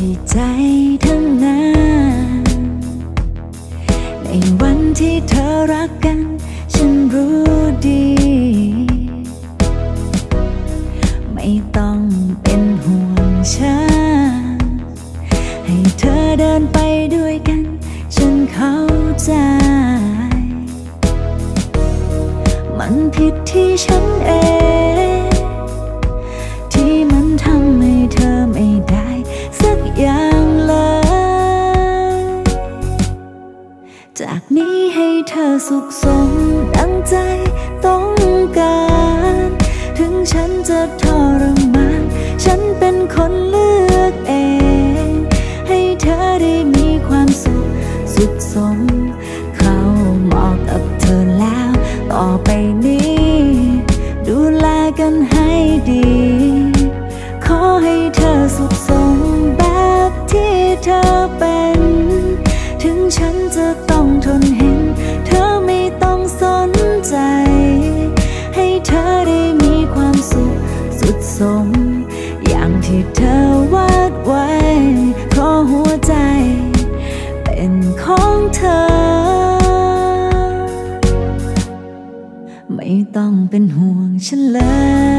ที่ใจทั้งนั้นในวันที่เธอรักกัน ฉันรู้ดี ไม่ต้องเป็นห่วงฉัน ให้เธอเดินไปด้วยกัน ฉันเข้าใจ มันผิดที่ฉันเอง จากนี้ให้เธอสุขสมดังใจต้องการ ถึงฉันจะทรมาน ฉันเป็นคนเลือกเอง ให้เธอได้มีความสุขสุดสม เขาเหมาะกับเธอแล้ว ต่อไปนี้ ดูแลกันให้ สม อย่างที่เธอวาดไว้ เพราะหัวใจ เป็นของเธอ ไม่ต้องเป็นห่วงฉันเลย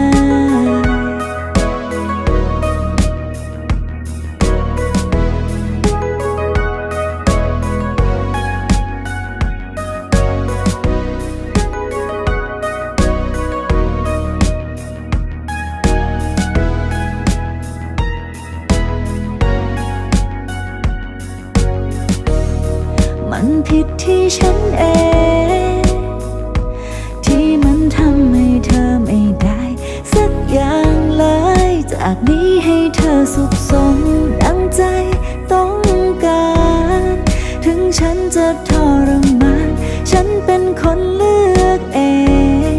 มันผิดที่ฉันเอง ที่มันทำให้เธอไม่ได้ สักอย่างเลย จากนี้ให้เธอสุขสมดังใจต้องการ ถึงฉันจะทรมาน ฉันเป็นคนเลือกเอง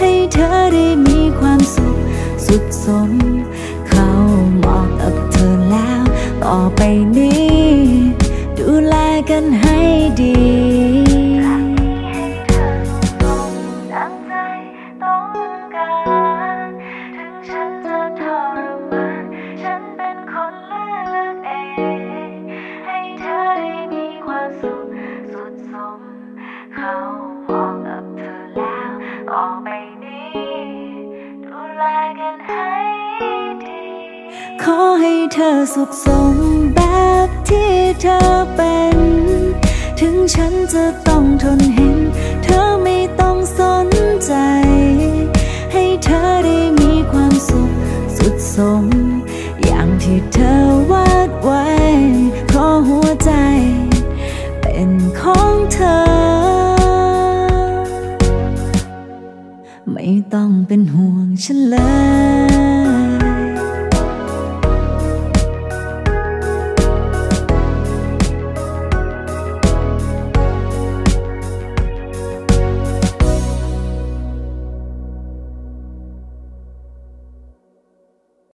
ให้เธอได้มีความสุขสุดสม เขาเหมาะกับเธอแล้ว ต่อไปนี้ กันให้ดีดังใจต้อสุขสม ที่เธอเป็น ถึงฉันจะต้องทนเห็น เธอไม่ต้องสนใจ ให้เธอได้มีความสุขสุดสม อย่างที่เธอวาดไว้ เพราะหัวใจ เป็นของเธอ ไม่ต้องเป็นห่วงฉันเลย